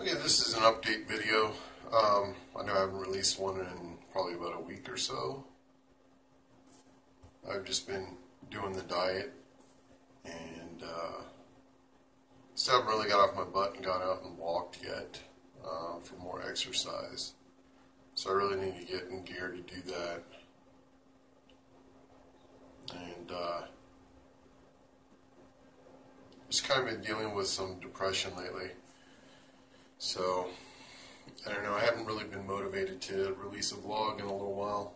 Okay, this is an update video. Um, I know I haven't released one in probably about a week or so. I've just been doing the diet and uh, still haven't really got off my butt and got out and walked yet uh, for more exercise. So I really need to get in gear to do that. And uh, just kind of been dealing with some depression lately. So, I don't know, I haven't really been motivated to release a vlog in a little while.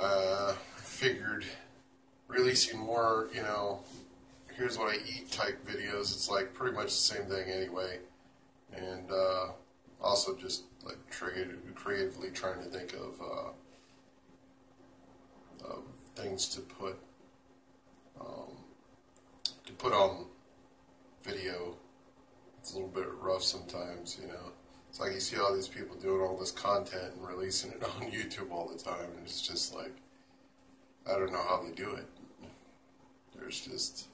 Uh, figured releasing more, you know, here's what I eat type videos, it's like pretty much the same thing anyway. And uh, also just like creatively trying to think of, uh, of things to put um, to put on video a little bit rough sometimes, you know. It's like you see all these people doing all this content and releasing it on YouTube all the time, and it's just like, I don't know how they do it. There's just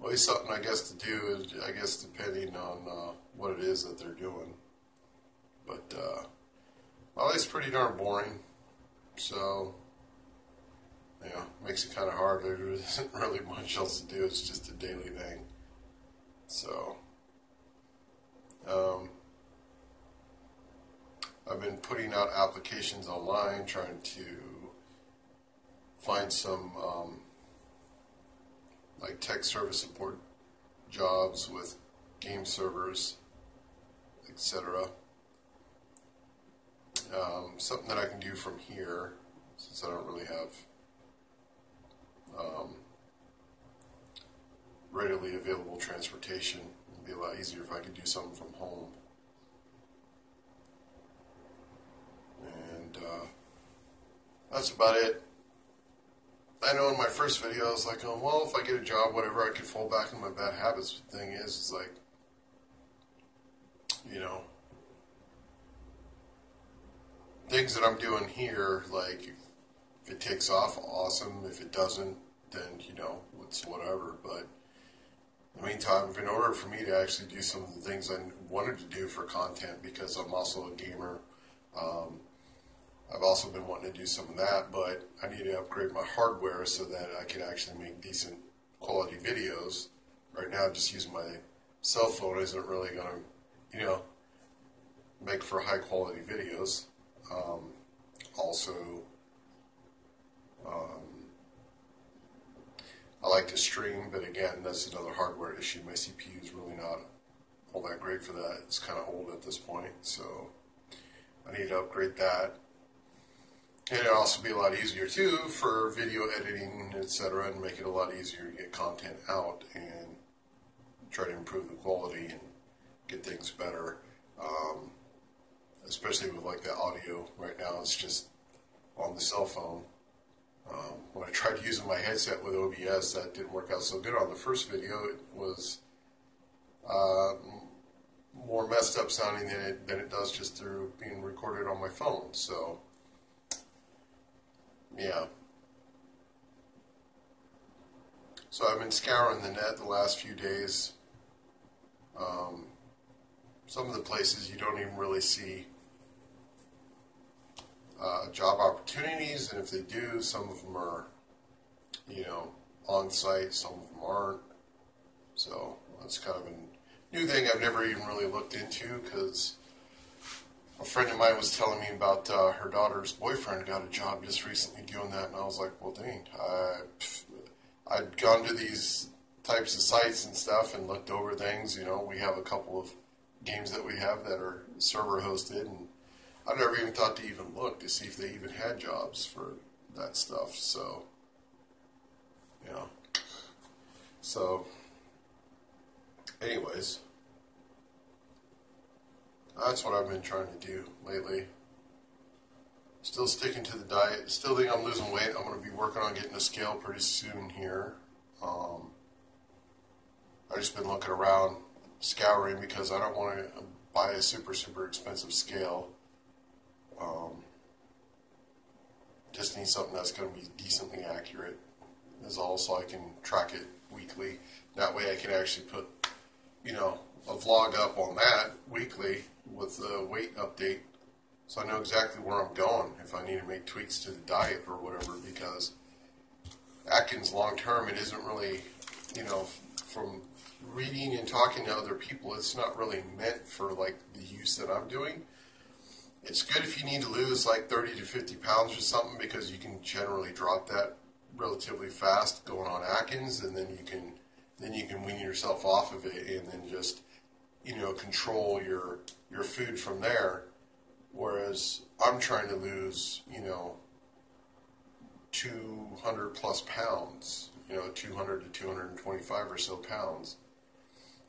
always something, I guess, to do, I guess, depending on uh, what it is that they're doing. But, uh, well, it's pretty darn boring, so, you know, makes it kind of hard. There isn't really much else to do. It's just a daily thing. So, um, I've been putting out applications online trying to find some um, like tech service support jobs with game servers, etc. Um, something that I can do from here since I don't really have um, readily available transportation be a lot easier if I could do something from home. And uh, that's about it. I know in my first video I was like, oh, well, if I get a job, whatever, I could fall back on my bad habits. The thing is, it's like, you know, things that I'm doing here, like, if it takes off, awesome. If it doesn't, then, you know, it's whatever. But in the meantime, in order for me to actually do some of the things I wanted to do for content, because I'm also a gamer, um, I've also been wanting to do some of that, but I need to upgrade my hardware so that I can actually make decent quality videos. Right now, just using my cell phone isn't really going to, you know, make for high quality videos. Um, also, um, I like to stream, but again, that's another hardware issue. My CPU is really not all that great for that. It's kind of old at this point, so I need to upgrade that. And it'll also be a lot easier too for video editing, etc., and make it a lot easier to get content out and try to improve the quality and get things better. Um, especially with like the audio right now, it's just on the cell phone. Um, when I tried using my headset with OBS, that didn't work out so good on the first video. It was uh, more messed up sounding than it, than it does just through being recorded on my phone. So, yeah. So I've been scouring the net the last few days. Um, some of the places you don't even really see uh, job opportunities, and if they do, some of them are, you know, on site, some of them aren't. So that's kind of a new thing I've never even really looked into because a friend of mine was telling me about uh, her daughter's boyfriend got a job just recently doing that, and I was like, well, dang, I, I'd gone to these types of sites and stuff and looked over things. You know, we have a couple of games that we have that are server hosted and I never even thought to even look to see if they even had jobs for that stuff. So, you know. So, anyways, that's what I've been trying to do lately. Still sticking to the diet. Still think I'm losing weight. I'm going to be working on getting a scale pretty soon here. Um, I've just been looking around, scouring because I don't want to buy a super, super expensive scale um, just need something that's going to be decently accurate is all so I can track it weekly. That way I can actually put you know, a vlog up on that weekly with the weight update, so I know exactly where I'm going if I need to make tweaks to the diet or whatever. Because Atkins long term, it isn't really, you know, from reading and talking to other people, it's not really meant for like the use that I'm doing. It's good if you need to lose like 30 to 50 pounds or something because you can generally drop that relatively fast going on Atkins, and then you can then you can wean yourself off of it, and then just you know control your your food from there. Whereas I'm trying to lose you know 200 plus pounds, you know 200 to 225 or so pounds.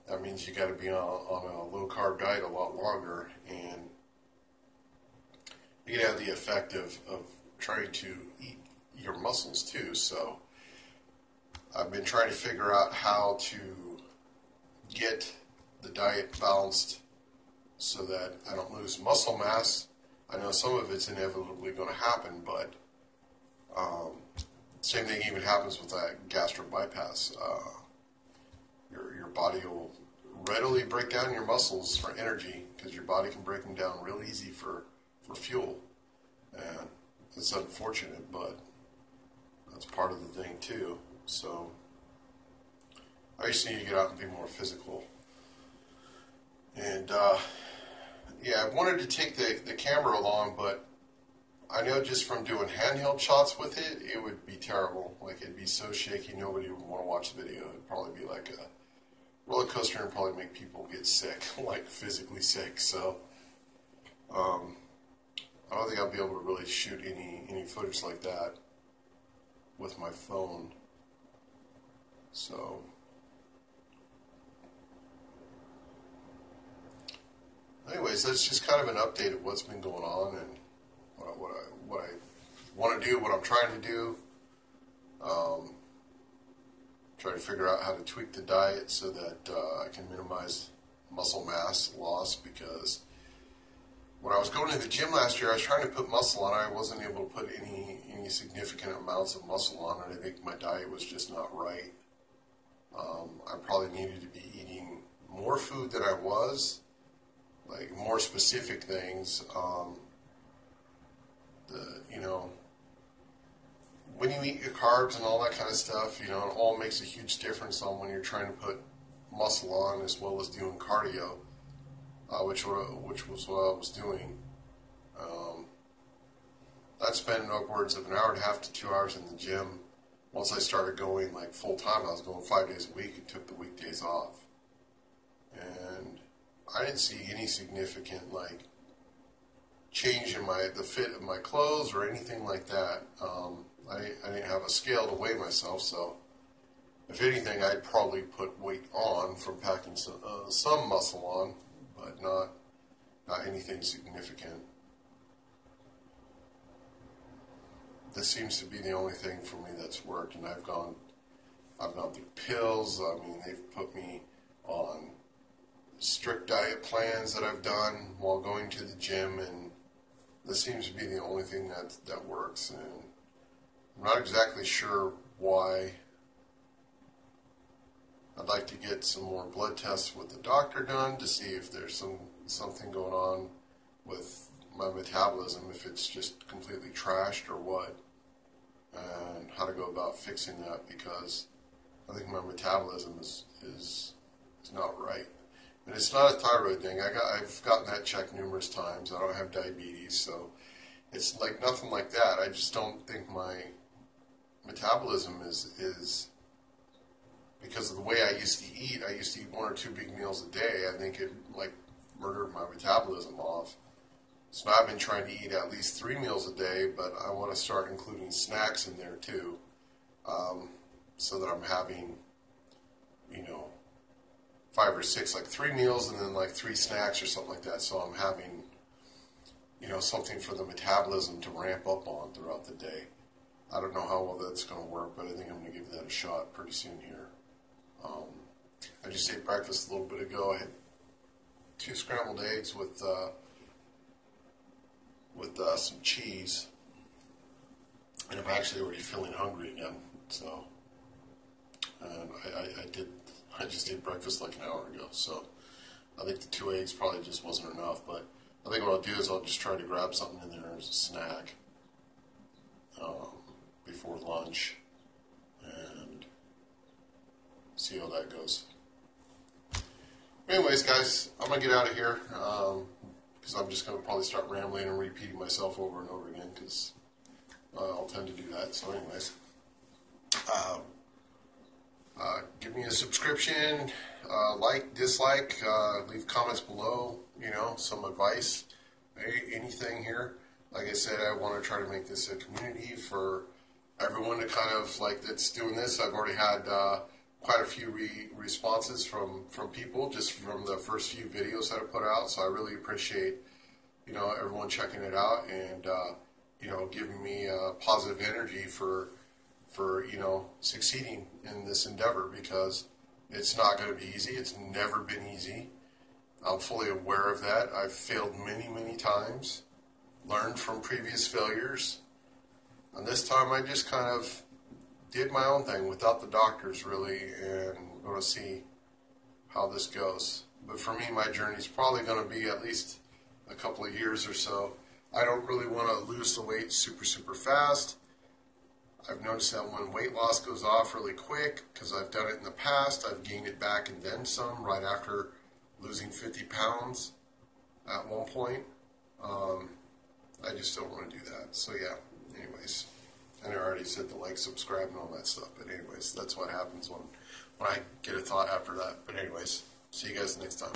That means you got to be on, on a low carb diet a lot longer, and you have the effect of, of trying to eat your muscles too. So I've been trying to figure out how to get the diet balanced so that I don't lose muscle mass. I know some of it's inevitably going to happen, but um, same thing even happens with that gastric bypass. Uh, your your body will readily break down your muscles for energy because your body can break them down real easy for for fuel, and it's unfortunate, but that's part of the thing too. So I just need to get out and be more physical. And uh, yeah, I wanted to take the, the camera along, but I know just from doing handheld shots with it, it would be terrible. Like it'd be so shaky, nobody would want to watch the video. It'd probably be like a roller coaster and probably make people get sick, like physically sick. So um, I don't think I'll be able to really shoot any any footage like that with my phone. So, anyways, that's just kind of an update of what's been going on and what I, what I, what I want to do, what I'm trying to do. Um, try to figure out how to tweak the diet so that uh, I can minimize muscle mass loss because when I was going to the gym last year, I was trying to put muscle on. I wasn't able to put any any significant amounts of muscle on, and I think my diet was just not right. Um, I probably needed to be eating more food than I was, like more specific things. Um, the you know when you eat your carbs and all that kind of stuff, you know, it all makes a huge difference on when you're trying to put muscle on as well as doing cardio uh, which which was what I was doing. Um, I'd spend upwards of an hour and a half to two hours in the gym. Once I started going like full time, I was going five days a week and took the weekdays off. And I didn't see any significant like change in my the fit of my clothes or anything like that. Um, I, I didn't have a scale to weigh myself, so if anything, I'd probably put weight on from packing some, uh, some muscle on but not not anything significant. This seems to be the only thing for me that's worked, and I've gone I've gone through pills. I mean, they've put me on strict diet plans that I've done while going to the gym, and this seems to be the only thing that that works. And I'm not exactly sure why I'd like to get some more blood tests with the doctor done to see if there's some something going on with my metabolism, if it's just completely trashed or what, and how to go about fixing that because I think my metabolism is is is not right. And it's not a thyroid thing. I got I've gotten that checked numerous times. I don't have diabetes, so it's like nothing like that. I just don't think my metabolism is is because of the way I used to eat, I used to eat one or two big meals a day. I think it like murdered my metabolism off. So I've been trying to eat at least three meals a day, but I want to start including snacks in there too, um, so that I'm having, you know, five or six, like three meals and then like three snacks or something like that. So I'm having, you know, something for the metabolism to ramp up on throughout the day. I don't know how well that's going to work, but I think I'm going to give that a shot pretty soon here. Um, I just ate breakfast a little bit ago. I had two scrambled eggs with uh, with uh, some cheese, and I'm actually already feeling hungry again. So, and I, I, I did I just ate breakfast like an hour ago, so I think the two eggs probably just wasn't enough. But I think what I'll do is I'll just try to grab something in there as a snack um, before lunch and see how that goes. Anyways, guys, I'm gonna get out of here because I'm just gonna probably start rambling and repeating myself over and over again because uh, I'll tend to do that. So, anyways. Um, uh, give me a subscription, uh, like, dislike, uh, leave comments below, you know, some advice, anything here. Like I said, I want to try to make this a community for everyone to kind of like that's doing this. I've already had uh, quite a few re- responses from from people just from the first few videos that I put out. So I really appreciate you know everyone checking it out and uh, you know giving me uh, positive energy for for you know succeeding in this endeavor because it's not going to be easy. It's never been easy. I'm fully aware of that. I've failed many, many times, learned from previous failures, and this time I just kind of did my own thing without the doctors really, and we're going to see how this goes. But for me, my journey is probably going to be at least a couple of years or so. I don't really want to lose the weight super, super fast. I've noticed that when weight loss goes off really quick, because I've done it in the past, I've gained it back and then some right after losing 50 pounds at one point. Um, I just don't want to do that. So yeah, anyways. And I already said to like, subscribe, and all that stuff. But anyways, that's what happens when, when I get a thought after that. But anyways, see you guys next time.